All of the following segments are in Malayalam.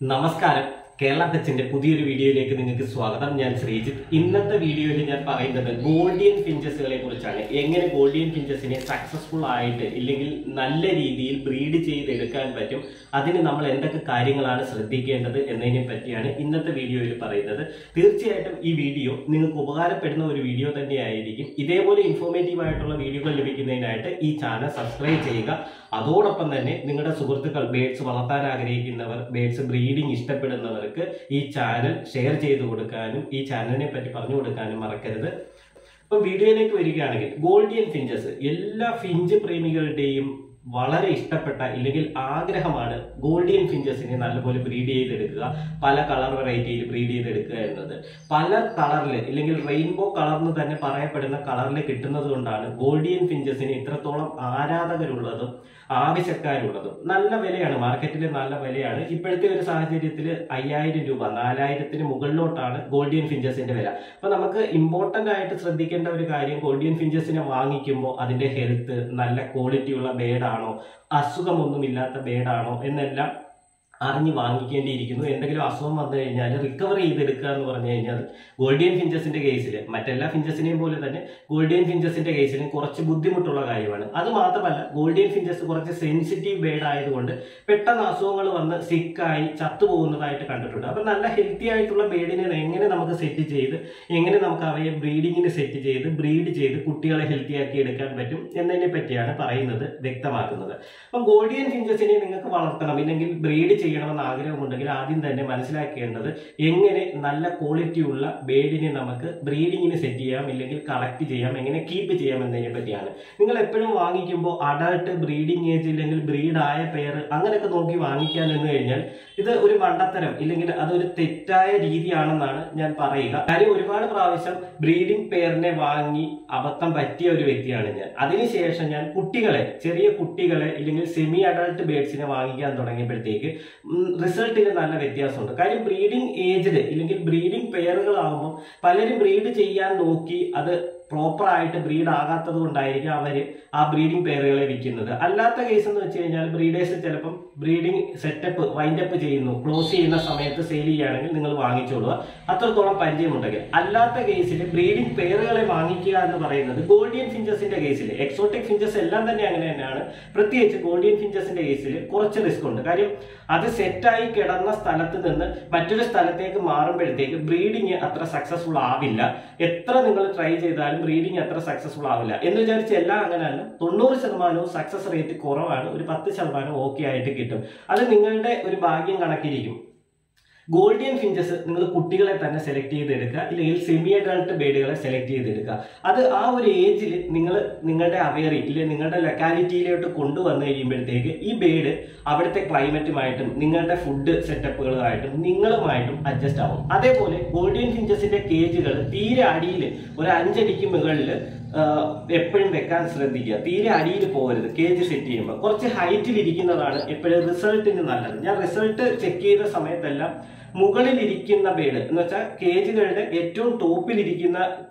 നമസ്കാരം കേരള ടച്ചിന്റെ പുതിയൊരു വീഡിയോയിലേക്ക് നിങ്ങൾക്ക് സ്വാഗതം. ഞാൻ ശ്രീജിത്ത്. ഇന്നത്തെ വീഡിയോയിൽ ഞാൻ പറയുന്നത് ഗോൾഡിയൻ ഫിഞ്ചസുകളെ കുറിച്ചാണ്. എങ്ങനെ ഗോൾഡിയൻ ഫിഞ്ചസിനെ സക്സസ്ഫുൾ ആയിട്ട് ഇല്ലെങ്കിൽ നല്ല രീതിയിൽ ബ്രീഡ് ചെയ്തെടുക്കാൻ പറ്റും അതിന് നമ്മൾ എന്തൊക്കെ കാര്യങ്ങളാണ് ശ്രദ്ധിക്കേണ്ടത് എന്നതിനെ പറ്റിയാണ് ഇന്നത്തെ വീഡിയോയിൽ പറയുന്നത്. തീർച്ചയായിട്ടും ഈ വീഡിയോ നിങ്ങൾക്ക് ഉപകാരപ്പെടുന്ന ഒരു വീഡിയോ തന്നെയായിരിക്കും. ഇതേപോലെ ഇൻഫോർമേറ്റീവ് ആയിട്ടുള്ള വീഡിയോകൾ ലഭിക്കുന്നതിനായിട്ട് ഈ ചാനൽ സബ്സ്ക്രൈബ് ചെയ്യുക. അതോടൊപ്പം തന്നെ നിങ്ങളുടെ സുഹൃത്തുക്കൾ ബേഡ്സ് വളർത്താൻ ആഗ്രഹിക്കുന്നവർ ബേഡ്സ് ബ്രീഡിംഗ് ഇഷ്ടപ്പെടുന്നവർക്ക് ഈ ചാനൽ ഷെയർ ചെയ്ത് കൊടുക്കാനും ഈ ചാനലിനെ പറ്റി പറഞ്ഞു കൊടുക്കാനും മറക്കരുത്. അപ്പൊ വീഡിയോയിലേക്ക് വരികയാണെങ്കിൽ ഗോൾഡിയൻ ഫിഞ്ചസ് എല്ലാ ഫിഞ്ച് പ്രേമികളുടെയും വളരെ ഇഷ്ടപ്പെട്ട ഇല്ലെങ്കിൽ ആഗ്രഹമാണ് ഗോൾഡിയൻ ഫിഞ്ചസിനെ നല്ലപോലെ ബ്രീഡ് ചെയ്തെടുക്കുക പല കളർ വെറൈറ്റിയിൽ ബ്രീഡ് ചെയ്തെടുക്കുക എന്നത്. പല കളറിൽ ഇല്ലെങ്കിൽ റെയിൻബോ കളർ എന്ന് തന്നെ പറയപ്പെടുന്ന കളറിൽ കിട്ടുന്നത് കൊണ്ടാണ് ഗോൾഡിയൻ ഫിഞ്ചസിന് ഇത്രത്തോളം ആരാധകരുള്ളതും ആവശ്യക്കാരുള്ളതും. നല്ല വിലയാണ് മാർക്കറ്റിൽ നല്ല വിലയാണ്. ഇപ്പോഴത്തെ ഒരു സാഹചര്യത്തിൽ അയ്യായിരം രൂപ നാലായിരത്തിന് മുകളിലോട്ടാണ് ഗോൾഡിയൻ ഫിഞ്ചസിന്റെ വില. അപ്പൊ നമുക്ക് ഇമ്പോർട്ടന്റ് ആയിട്ട് ശ്രദ്ധിക്കേണ്ട ഒരു കാര്യം ഗോൾഡിയൻ ഫിഞ്ചസിനെ വാങ്ങിക്കുമ്പോൾ അതിന്റെ ഹെൽത്ത് നല്ല ക്വാളിറ്റിയുള്ള ബേഡാണോ അസുഖമൊന്നുമില്ലാത്ത ബേഡാണോ എന്നെല്ലാം അറിഞ്ഞ് വാങ്ങിക്കേണ്ടിയിരിക്കുന്നു. എന്തെങ്കിലും അസുഖം വന്നു കഴിഞ്ഞാൽ റിക്കവർ ചെയ്തെടുക്കുക എന്ന് പറഞ്ഞു കഴിഞ്ഞാൽ ഗോൾഡിയൻ ഫിഞ്ചസിന്റെ കേസിൽ മറ്റെല്ലാ ഫിഞ്ചസിനെയും പോലെ തന്നെ ഗോൾഡിയൻ ഫിഞ്ചസിന്റെ കേസിൽ കുറച്ച് ബുദ്ധിമുട്ടുള്ള കാര്യമാണ്. അത് മാത്രമല്ല ഗോൾഡിയൻ ഫിഞ്ചസ് കുറച്ച് സെൻസിറ്റീവ് ബേഡ് ആയതുകൊണ്ട് പെട്ടെന്ന് അസുഖങ്ങൾ വന്ന് സിക്കായി ചത്തുപോകുന്നതായിട്ട് കണ്ടിട്ടുണ്ട്. അപ്പം നല്ല ഹെൽത്തി ആയിട്ടുള്ള ബേഡിനെ എങ്ങനെ നമുക്ക് സെറ്റ് ചെയ്ത് എങ്ങനെ നമുക്ക് അവയെ ബ്രീഡിങ്ങിന് സെറ്റ് ചെയ്ത് ബ്രീഡ് ചെയ്ത് കുട്ടികളെ ഹെൽത്തി ആക്കി എടുക്കാൻ പറ്റും എന്നതിനെ പറ്റിയാണ് പറയുന്നത് വ്യക്തമാക്കുന്നത്. അപ്പം ഗോൾഡിയൻ ഫിഞ്ചസിനെ നിങ്ങൾക്ക് വളർത്തണം. ഇല്ലെങ്കിൽ ബ്രീഡ് ചെയ്യണമെന്ന് ആഗ്രഹമുണ്ടെങ്കിൽ ആദ്യം തന്നെ മനസ്സിലാക്കേണ്ടത് എങ്ങനെ നല്ല ക്വാളിറ്റിയുള്ള ബേഡിനെ നമുക്ക് ബ്രീഡിങ്ങിന് സെറ്റ് ചെയ്യാം ഇല്ലെങ്കിൽ കളക്ട് ചെയ്യാം എങ്ങനെ കീപ്പ് ചെയ്യാം എന്നതിനെ പറ്റിയാണ്. നിങ്ങൾ എപ്പോഴും വാങ്ങിക്കുമ്പോൾ അഡൾട്ട് ബ്രീഡിംഗ് ഏജ് ഇല്ലെങ്കിൽ ബ്രീഡായ പെയർ അങ്ങനെയൊക്കെ നോക്കി വാങ്ങിക്കാൻ എന്ന് കഴിഞ്ഞാൽ ഇത് ഒരു മണ്ടത്തരം ഇല്ലെങ്കിൽ അതൊരു തെറ്റായ രീതിയാണെന്നാണ് ഞാൻ പറയുക. കാര്യം ഒരുപാട് പ്രാവശ്യം ബ്രീഡിംഗ് പെയറിനെ വാങ്ങി അബദ്ധം പറ്റിയ ഒരു വ്യക്തിയാണ് ഞാൻ. അതിനുശേഷം ഞാൻ കുട്ടികളെ ചെറിയ കുട്ടികളെ ഇല്ലെങ്കിൽ സെമി അഡൾട്ട് ബേഡ്സിനെ വാങ്ങിക്കാൻ തുടങ്ങിയപ്പോഴത്തേക്ക് റിസൾട്ടിന് നല്ല വ്യത്യാസമുണ്ട്. കാര്യം ബ്രീഡിംഗ് ഏജിൽ ഇല്ലെങ്കിൽ ബ്രീഡിംഗ് പെയറുകളാകുമ്പോൾ പലരും ബ്രീഡ് ചെയ്യാൻ നോക്കി അത് പ്രോപ്പർ ആയിട്ട് ബ്രീഡ് ആകാത്തത് കൊണ്ടായിരിക്കും അവർ ആ ബ്രീഡിംഗ് പെയറുകളെ വിൽക്കുന്നത്. അല്ലാത്ത കേസ് എന്ന് വെച്ച് കഴിഞ്ഞാൽ ബ്രീഡേഴ്സ് ചിലപ്പം ബ്രീഡിംഗ് സെറ്റപ്പ് വൈൻഡപ്പ് ചെയ്യുന്നു ക്ലോസ് ചെയ്യുന്ന സമയത്ത് സെയിൽ ചെയ്യുകയാണെങ്കിൽ നിങ്ങൾ വാങ്ങിച്ചോളുക. അത്രത്തോളം പരിചയമുണ്ടെങ്കിൽ. അല്ലാത്ത കേസിൽ ബ്രീഡിംഗ് പെയറുകളെ വാങ്ങിക്കുക എന്ന് പറയുന്നത് ഗോൾഡിയൻ ഫിഞ്ചസിന്റെ കേസിൽ എക്സോട്ടിക് ഫിഞ്ചസ് എല്ലാം തന്നെ അങ്ങനെ തന്നെയാണ്. പ്രത്യേകിച്ച് ഗോൾഡിയൻ ഫിഞ്ചസിന്റെ കേസിൽ കുറച്ച് റിസ്ക് ഉണ്ട്. കാര്യം അത് സെറ്റായി കിടന്ന സ്ഥലത്ത് നിന്ന് മറ്റൊരു സ്ഥലത്തേക്ക് മാറുമ്പോഴത്തേക്ക് ബ്രീഡിങ് അത്ര സക്സസ്ഫുൾ ആവില്ല. എത്ര നിങ്ങൾ ട്രൈ ചെയ്താലും ബ്രീഡിങ് അത്ര സക്സസ്ഫുൾ ആവില്ല. എന്ന് വിചാരിച്ച് എല്ലാം അങ്ങനെയല്ല. തൊണ്ണൂറ് ശതമാനവും സക്സസ് റേറ്റ് കുറവാണ്. ഒരു പത്ത് ശതമാനം ഓക്കെ ആയിട്ട് അത് നിങ്ങളുടെ ഒരു ഭാഗ്യം കണക്കിരിക്കും ഗോൾഡിയൻ ഫിഞ്ചസ് നിങ്ങൾ കുട്ടികളെ തന്നെ സെലക്ട് ചെയ്തെടുക്കുക. ഇല്ലെങ്കിൽ സെമി അഡൾട്ട് ബേഡുകളെ സെലക്ട് ചെയ്തെടുക്കുക. അത് ആ ഒരു ഏജിൽ നിങ്ങൾ നിങ്ങളുടെ അവയറി ഇല്ലെങ്കിൽ നിങ്ങളുടെ ലൊക്കാലിറ്റിയിലോട്ട് കൊണ്ടുവന്നു കഴിയുമ്പോഴത്തേക്ക് ഈ ബേഡ് അവിടുത്തെ ക്ലൈമറ്റുമായിട്ടും നിങ്ങളുടെ ഫുഡ് സെറ്റപ്പുകളുമായിട്ടും നിങ്ങളുമായിട്ടും അഡ്ജസ്റ്റ് ആവും. അതേപോലെ ഗോൾഡിയൻ ഫിഞ്ചസിന്റെ കേജുകൾ തീരെ അടിയിൽ ഒരു അഞ്ചടിക്ക് മുകളിൽ എപ്പോഴും വെക്കാൻ ശ്രദ്ധിക്കുക. തീരെ അടിയിൽ പോകരുത്. കേജ് സെറ്റ് ചെയ്യുമ്പോൾ കുറച്ച് ഹൈറ്റിൽ ഇരിക്കുന്നതാണ് എപ്പോഴും റിസൾട്ടിന് നല്ലത്. ഞാൻ റിസൾട്ട് ചെക്ക് ചെയ്ത സമയത്തെല്ലാം മുകളിൽ ഇരിക്കുന്ന ബേഡ്. എന്ന് വെച്ചാൽ കേജുകളുടെ ഏറ്റവും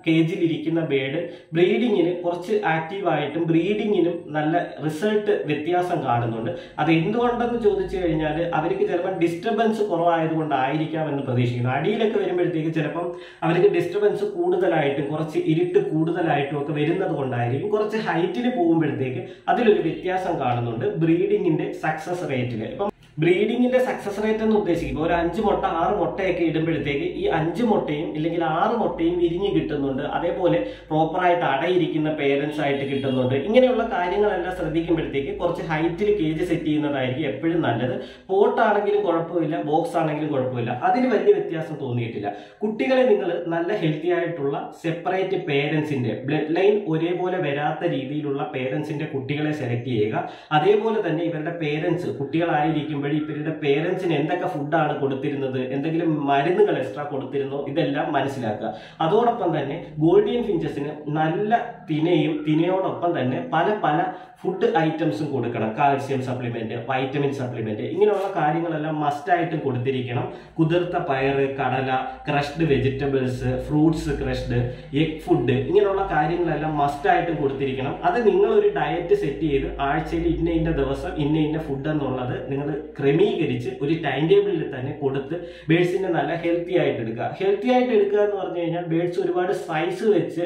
കേജിൽ ഇരിക്കുന്ന ബേഡ് ബ്രീഡിങ്ങിന് കുറച്ച് ആക്റ്റീവായിട്ടും ബ്രീഡിങ്ങിനും നല്ല റിസൾട്ട് വ്യത്യാസം കാണുന്നുണ്ട്. അത് എന്തുകൊണ്ടെന്ന് ചോദിച്ചു കഴിഞ്ഞാൽ അവർക്ക് ചിലപ്പോൾ ഡിസ്റ്റർബൻസ് കുറവായതുകൊണ്ടായിരിക്കാം എന്ന് പ്രതീക്ഷിക്കുന്നു. അടിയിലൊക്കെ വരുമ്പോഴത്തേക്ക് ചിലപ്പം അവർക്ക് ഡിസ്റ്റർബൻസ് കൂടുതലായിട്ടും കുറച്ച് ഇരുട്ട് കൂടുതലായിട്ടും ഒക്കെ വരുന്നത് കൊണ്ടായിരിക്കും കുറച്ച് ഹൈറ്റിൽ പോകുമ്പോഴത്തേക്ക് അതിലൊരു വ്യത്യാസം കാണുന്നുണ്ട് ബ്രീഡിങ്ങിന്റെ സക്സസ് റേറ്റിൽ ഇപ്പം ബ്രീഡിങ്ങിന്റെ സക്സസ് റേറ്റ് എന്ന് ഉദ്ദേശിക്കുമ്പോൾ ഒരു അഞ്ച് മുട്ട ആറ് മുട്ടയൊക്കെ ഇടുമ്പോഴത്തേക്ക് ഈ അഞ്ച് മുട്ടയും ഇല്ലെങ്കിൽ ആറ് മുട്ടയും വിരിഞ്ഞ് കിട്ടുന്നുണ്ട്. അതേപോലെ പ്രോപ്പറായിട്ട് അടയിരിക്കുന്ന പേരൻസ് ആയിട്ട് കിട്ടുന്നുണ്ട്. ഇങ്ങനെയുള്ള കാര്യങ്ങളെല്ലാം ശ്രദ്ധിക്കുമ്പോഴത്തേക്ക് കുറച്ച് ഹൈറ്റിൽ കേജ് സെറ്റ് ചെയ്യുന്നതായിരിക്കും എപ്പോഴും നല്ലത്. പോട്ടാണെങ്കിലും കുഴപ്പമില്ല ബോക്സ് ആണെങ്കിലും കുഴപ്പമില്ല. അതിന് വലിയ വ്യത്യാസം തോന്നിയിട്ടില്ല. കുട്ടികളെ നിങ്ങൾ നല്ല ഹെൽത്തി ആയിട്ടുള്ള സെപ്പറേറ്റ് പേരൻസിന്റെ ബ്ലഡ് ലൈൻ ഒരേപോലെ വരാത്ത രീതിയിലുള്ള പേരൻസിന്റെ കുട്ടികളെ സെലക്ട് ചെയ്യുക. അതേപോലെ തന്നെ ഇവരുടെ പേരൻസ് കുട്ടികളായിരിക്കുമ്പോൾ മേടിക്കുമ്പോഴേ ഇവരുടെ പേരൻസിന് എന്തൊക്കെ ഫുഡാണ് കൊടുത്തിരുന്നത് എന്തെങ്കിലും മരുന്നുകൾ എക്സ്ട്രാ കൊടുത്തിരുന്നോ ഇതെല്ലാം മനസ്സിലാക്കുക. അതോടൊപ്പം തന്നെ ഗോൾഡിയൻ ഫിഞ്ചസിന് നല്ല തിനയും തിനയോടൊപ്പം തന്നെ പല പല ഫുഡ് ഐറ്റംസും കൊടുക്കണം. കാൽസ്യം സപ്ലിമെന്റ് വൈറ്റമിൻ സപ്ലിമെന്റ് ഇങ്ങനെയുള്ള കാര്യങ്ങളെല്ലാം മസ്റ്റായിട്ടും കൊടുത്തിരിക്കണം. കുതിർത്ത പയറ് കടല crushed vegetables fruits crushed egg food ഇങ്ങനെയുള്ള കാര്യങ്ങളെല്ലാം മസ്റ്റായിട്ടും കൊടുത്തിരിക്കണം. അത് നിങ്ങളൊരു ഡയറ്റ് സെറ്റ് ചെയ്ത് ആഴ്ചയിൽ ഇന്ന ഇന്ന ദിവസം ഇന്ന ഇന്ന ഫുഡ് എന്നുള്ളത് നിങ്ങൾ ക്രമീകരിച്ച് ഒരു ടൈം ടേബിളിൽ തന്നെ കൊടുത്ത് ബേഡ്സിനെ നല്ല ഹെൽത്തി ആയിട്ട് എടുക്കുക. ഹെൽത്തി ആയിട്ട് എടുക്കുക എന്ന് പറഞ്ഞു കഴിഞ്ഞാൽ ബേഡ്സ് ഒരുപാട് സൈസ് വെച്ച്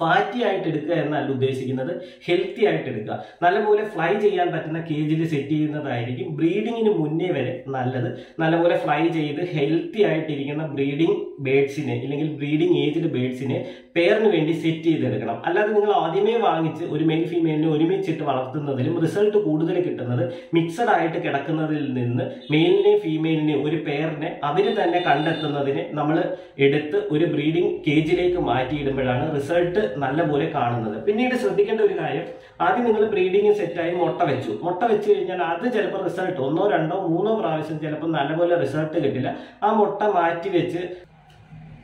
ഫാറ്റി ആയിട്ട് എടുക്കുക എന്നല്ല ഉദ്ദേശിക്കുന്നത്. ഹെൽത്തി ആയിട്ട് എടുക്കുക. നല്ലപോലെ ഫ്ലൈ ചെയ്യാൻ പറ്റുന്ന കേജിൽ സെറ്റ് ചെയ്യുന്നതായിരിക്കും ബ്രീഡിങ്ങിന് മുന്നേ വരെ നല്ലത്. നല്ലപോലെ ഫ്ലൈ ചെയ്ത് ഹെൽത്തി ആയിട്ടിരിക്കുന്ന ബ്രീഡിംഗ് ബേഡ്സിനെ അല്ലെങ്കിൽ ബ്രീഡിംഗ് ഏജിൽ ബേഡ്സിനെ പെയറിന് വേണ്ടി സെറ്റ് ചെയ്തെടുക്കണം. അല്ലാതെ നിങ്ങൾ ആദ്യമേ വാങ്ങിച്ച് ഒരു മെയിൽ ഫീമെയിലിനെ ഒരുമിച്ചിട്ട് വളർത്തുന്നതിലും റിസൾട്ട് കൂടുതൽ കിട്ടുന്നത് മിക്സഡ് ആയിട്ട് കിടക്കുന്നതിൽ നിന്ന് മെയിലിനെ ഫീമെയിലിനെ ഒരു പെയറിനെ അവർ തന്നെ കണ്ടെത്തുന്നതിനെ നമ്മൾ എടുത്ത് ഒരു ബ്രീഡിംഗ് കേജിലേക്ക് മാറ്റിയിടുമ്പോഴാണ് റിസൾട്ട് നല്ലപോലെ കാണുന്നത്. പിന്നീട് ശ്രദ്ധിക്കേണ്ട ഒരു കാര്യം ആദ്യം നിങ്ങൾ ബ്രീഡിങ് സെറ്റായി മുട്ട വെച്ചു. മുട്ട വെച്ച് കഴിഞ്ഞാൽ അത് ചിലപ്പോൾ റിസൾട്ട് ഒന്നോ രണ്ടോ മൂന്നോ പ്രാവശ്യം ചിലപ്പോൾ നല്ലപോലെ റിസൾട്ട് കിട്ടില്ല. ആ മുട്ട മാറ്റി വെച്ച്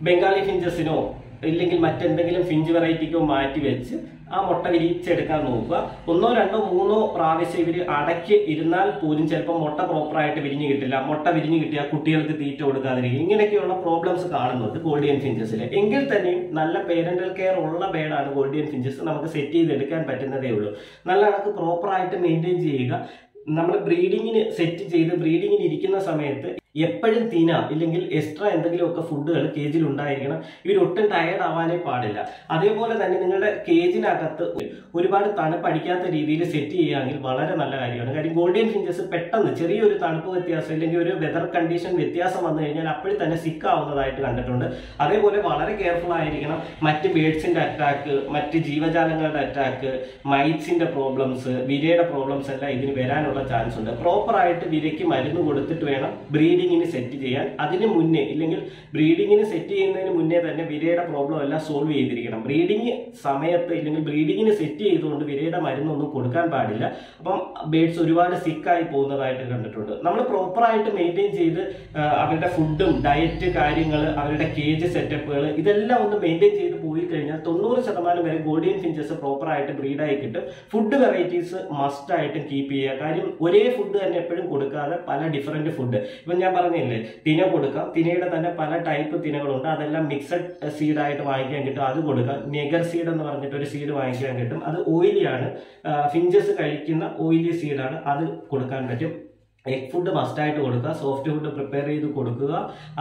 ബംഗാളി ഫിഞ്ചസിനോ ഇല്ലെങ്കിൽ മറ്റെന്തെങ്കിലും ഫിഞ്ച് വെറൈറ്റിക്കോ മാറ്റി വെച്ച് ആ മുട്ട വിരിച്ചെടുക്കാൻ നോക്കുക. ഒന്നോ രണ്ടോ മൂന്നോ പ്രാവശ്യം ഇവർ അടക്കി ഇരുന്നാൽ പോലും ചിലപ്പോൾ മുട്ട പ്രോപ്പറായിട്ട് വിരിഞ്ഞ് കിട്ടില്ല. മുട്ട വിരിഞ്ഞ് കിട്ടിയാൽ കുട്ടികൾക്ക് തീറ്റ കൊടുക്കാതിരിക്കും. ഇങ്ങനെയൊക്കെയുള്ള പ്രോബ്ലംസ് കാണുന്നുണ്ട് ഗോൾഡിയൻ ഫിഞ്ചസിൽ എങ്കിൽ തന്നെയും നല്ല പേരന്റൽ കെയർ ഉള്ള ബേഡാണ് ഗോൾഡിയൻ ഫിഞ്ചസ് നമുക്ക് സെറ്റ് ചെയ്തെടുക്കാൻ പറ്റുന്നതേ ഉള്ളൂ. നല്ല കണക്ക് പ്രോപ്പറായിട്ട് മെയിന്റെയിൻ ചെയ്യുക. നമ്മൾ ബ്രീഡിങ്ങിന് സെറ്റ് ചെയ്ത് ബ്രീഡിങ്ങിന് ഇരിക്കുന്ന സമയത്ത് എപ്പോഴും തിന ഇല്ലെങ്കിൽ എക്സ്ട്രാ എന്തെങ്കിലുമൊക്കെ ഫുഡുകൾ കേജിൽ ഉണ്ടായിരിക്കണം. ഇവർ ഒട്ടും ടയർഡ് ആവാനേ പാടില്ല. അതേപോലെ തന്നെ നിങ്ങളുടെ കേജിനകത്ത് ഒരുപാട് തണുപ്പടിക്കാത്ത രീതിയിൽ സെറ്റ് ചെയ്യുകയാണെങ്കിൽ വളരെ നല്ല കാര്യമാണ്. കാര്യം ഗോൾഡിയൻ ഫിഞ്ചസ് പെട്ടെന്ന് ചെറിയൊരു തണുപ്പ് വ്യത്യാസം ഇല്ലെങ്കിൽ ഒരു വെതർ കണ്ടീഷൻ വ്യത്യാസം വന്നു കഴിഞ്ഞാൽ അപ്പോഴും തന്നെ സിക്ക് ആവുന്നതായിട്ട് കണ്ടിട്ടുണ്ട്. അതേപോലെ വളരെ കെയർഫുൾ ആയിരിക്കണം. മറ്റ് ബേഡ്സിന്റെ അറ്റാക്ക് മറ്റ് ജീവജാലങ്ങളുടെ അറ്റാക്ക് മൈറ്റ്സിന്റെ പ്രോബ്ലംസ് വിരയുടെ പ്രോബ്ലംസ് എല്ലാം ഇതിന് വരാനുള്ള ചാൻസ് ഉണ്ട്. പ്രോപ്പറായിട്ട് വിരയ്ക്ക് മരുന്ന് കൊടുത്തിട്ട് വേണം ബ്രീഡിങ്ങിന് സെറ്റ് ചെയ്യാൻ അതിന് മുന്നേ ഇല്ലെങ്കിൽ ബ്രീഡിങ്ങിന് സെറ്റ് ചെയ്യുന്നതിന് മുന്നേ തന്നെ വിരയുടെ പ്രോബ്ലം എല്ലാം സോൾവ് ചെയ്തിരിക്കണം. ബ്രീഡിങ് സമയത്ത് ഇല്ലെങ്കിൽ ബ്രീഡിങ്ങിന് സെറ്റ് ചെയ്തുകൊണ്ട് വിരയുടെ മരുന്നൊന്നും കൊടുക്കാൻ പാടില്ല. അപ്പം ബേഡ്സ് ഒരുപാട് സിക്കായി പോകുന്നതായിട്ട് കണ്ടിട്ടുണ്ട്. നമ്മൾ പ്രോപ്പറായിട്ട് മെയിന്റെയിൻ ചെയ്ത് അവരുടെ ഫുഡും ഡയറ്റ് കാര്യങ്ങൾ അവരുടെ കേജ് സെറ്റപ്പുകൾ ഇതെല്ലാം ഒന്ന് മെയിന്റെയിൻ ചെയ്ത് പോയി തൊണ്ണൂറ് ശതമാനം വരെ ഗോഡിയൻ ഫിഞ്ചസ് പ്രോപ്പർ ആയിട്ട് ബ്രീഡായി കിട്ടും ഫുഡ് വെറൈറ്റീസ് ആയിട്ട് കീപ്പ് ചെയ്യുക. കാര്യം ഒരേ ഫുഡ് തന്നെ എപ്പോഴും കൊടുക്കാതെ പല ഡിഫറെന്റ് ഫുഡ് ഇപ്പം ഞാൻ പറഞ്ഞില്ലേ തിന കൊടുക്കാം. തിനയുടെ തന്നെ പല ടൈപ്പ് തിനകളുണ്ട്. അതെല്ലാം മിക്സഡ് സീഡ് ആയിട്ട് വാങ്ങിക്കാൻ കിട്ടും. അത് കൊടുക്കാം. നെഗർ സീഡ് എന്ന് പറഞ്ഞിട്ട് ഒരു സീഡ് വാങ്ങിക്കാൻ കിട്ടും. അത് ഓയിലിയാണ് ഫിഞ്ചസ് കഴിക്കുന്ന ഓയിലി സീഡാണ് അത് കൊടുക്കാൻ പറ്റും. എഗ് ഫുഡ് മസ്റ്റായിട്ട് കൊടുക്കുക സോഫ്റ്റ് ഫുഡ് പ്രിപ്പയർ ചെയ്ത് കൊടുക്കുക.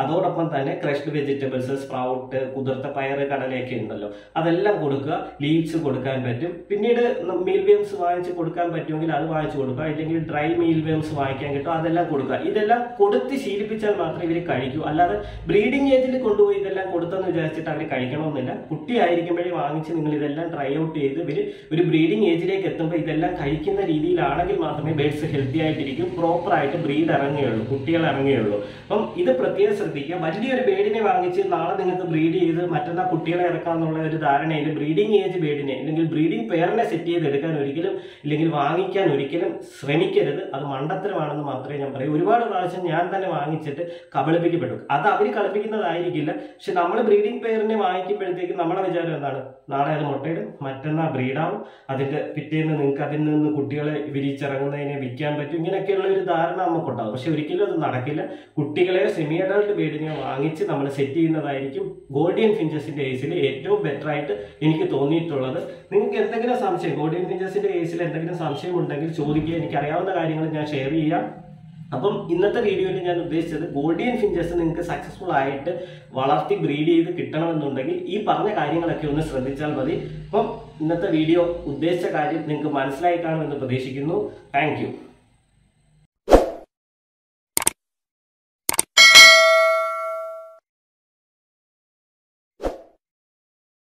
അതോടൊപ്പം തന്നെ ക്രഷ്ഡ് വെജിറ്റബിൾസ് സ്പ്രൗട്ട് കുതിർത്ത പയർ കടലയൊക്കെ ഉണ്ടല്ലോ. അതെല്ലാം കൊടുക്കുക. ലീവ്സ് കൊടുക്കാൻ പറ്റും. പിന്നീട് മീൽ വേംസ് വാങ്ങിച്ച് കൊടുക്കാൻ പറ്റുമെങ്കിൽ അത് വാങ്ങിച്ച് കൊടുക്കുക. അല്ലെങ്കിൽ ഡ്രൈ മീൽ വേംസ് വാങ്ങിക്കാൻ കിട്ടും. അതെല്ലാം കൊടുക്കുക. ഇതെല്ലാം കൊടുത്ത് ശീലിപ്പിച്ചാൽ മാത്രമേ ഇവർ കഴിക്കൂ. അല്ലാതെ ബ്രീഡിംഗ് ഏജിൽ കൊണ്ടുപോയി ഇതെല്ലാം കൊടുത്തെന്ന് വിചാരിച്ചിട്ട് അവർ കഴിക്കണമെന്നില്ല. കുട്ടിയായിരിക്കുമ്പോഴേ വാങ്ങിച്ച് നിങ്ങൾ ഇതെല്ലാം ട്രൈ ഔട്ട് ചെയ്ത് ഇവർ ഒരു ബ്രീഡിംഗ് ഏജിലേക്ക് എത്തുമ്പോൾ ഇതെല്ലാം കഴിക്കുന്ന രീതിയിലാണെങ്കിൽ മാത്രമേ ബേഡ്സ് ഹെൽത്തി ആയിട്ടിരിക്കും. പ്രോപ്പർ ആയിട്ട് ബ്രീഡ് ഇറങ്ങുകയുള്ളൂ കുട്ടികൾ ഇറങ്ങുകയുള്ളൂ. അപ്പം ഇത് പ്രത്യേകം ശ്രദ്ധിക്കുക. വലിയൊരു ബേഡിനെ വാങ്ങിച്ച് നാളെ നിങ്ങൾക്ക് ബ്രീഡ് ചെയ്ത് മറ്റന്നാൾ കുട്ടികളെ ഇറക്കാമെന്നുള്ള ഒരു ധാരണയിൽ ബ്രീഡിംഗ് ഏജ് ബേഡിനെ അല്ലെങ്കിൽ ബ്രീഡിംഗ് പെയറിനെ സെറ്റ് ചെയ്ത് എടുക്കാൻ ഒരിക്കലും ഇല്ലെങ്കിൽ വാങ്ങിക്കാൻ ഒരിക്കലും ശ്രമിക്കരുത്. അത് മണ്ടത്തരമാണെന്ന് മാത്രമേ ഞാൻ പറയൂ. ഒരുപാട് പ്രാവശ്യം ഞാൻ തന്നെ വാങ്ങിച്ചിട്ട് കബളിപ്പിക്കപ്പെട്ടു. അത് അവർ കളിപ്പിക്കുന്നതായിരിക്കില്ല. പക്ഷെ നമ്മൾ ബ്രീഡിംഗ് പെയറിനെ വാങ്ങിക്കുമ്പോഴത്തേക്ക് നമ്മുടെ വിചാരം എന്താണ്? നാളെ അത് മുട്ടയിടും. മറ്റന്നാൾ ബ്രീഡാവും. അതിന്റെ പിറ്റേന്ന് നിങ്ങൾക്ക് അതിൽ നിന്ന് കുട്ടികളെ വിരിച്ചിറങ്ങുന്നതിനെ വിൽക്കാൻ പറ്റും. ഇങ്ങനെയൊക്കെയുള്ള ഒരു ധാരണ നമുക്കുണ്ടാവും. പക്ഷെ ഒരിക്കലും അത് നടക്കില്ല. കുട്ടികളെ സെമി അഡൾട്ട് ബീഡിനെ വാങ്ങിച്ച് നമ്മൾ സെറ്റ് ചെയ്യുന്നതായിരിക്കും ഗോൾഡിയൻ ഫിഞ്ചസിന്റെ ഏസിൽ ഏറ്റവും ബെറ്റർ ആയിട്ട് എനിക്ക് തോന്നിയിട്ടുള്ളത്. നിങ്ങൾക്ക് എന്തെങ്കിലും സംശയം? ഗോൾഡിയൻ ഫിഞ്ചസിന്റെ ഏസിൽ എന്തെങ്കിലും സംശയം ഉണ്ടെങ്കിൽ ചോദിക്കുക. എനിക്ക് അറിയാവുന്ന കാര്യങ്ങൾ ഞാൻ ഷെയർ ചെയ്യാം. അപ്പം ഇന്നത്തെ വീഡിയോയിൽ ഞാൻ ഉദ്ദേശിച്ചത് ഗോൾഡിയൻ ഫിഞ്ചസ് നിങ്ങൾക്ക് സക്സസ്ഫുൾ ആയിട്ട് വളർത്തി ബ്രീഡ് ചെയ്ത് കിട്ടണമെന്നുണ്ടെങ്കിൽ ഈ പറഞ്ഞ കാര്യങ്ങളൊക്കെ ഒന്ന് ശ്രദ്ധിച്ചാൽ മതി. അപ്പം ഇന്നത്തെ വീഡിയോ ഉദ്ദേശിച്ച കാര്യം നിങ്ങൾക്ക് മനസ്സിലായി കാണുമെന്ന് പ്രതീക്ഷിക്കുന്നു താങ്ക്